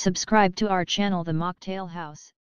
Subscribe to our channel The Mocktail House.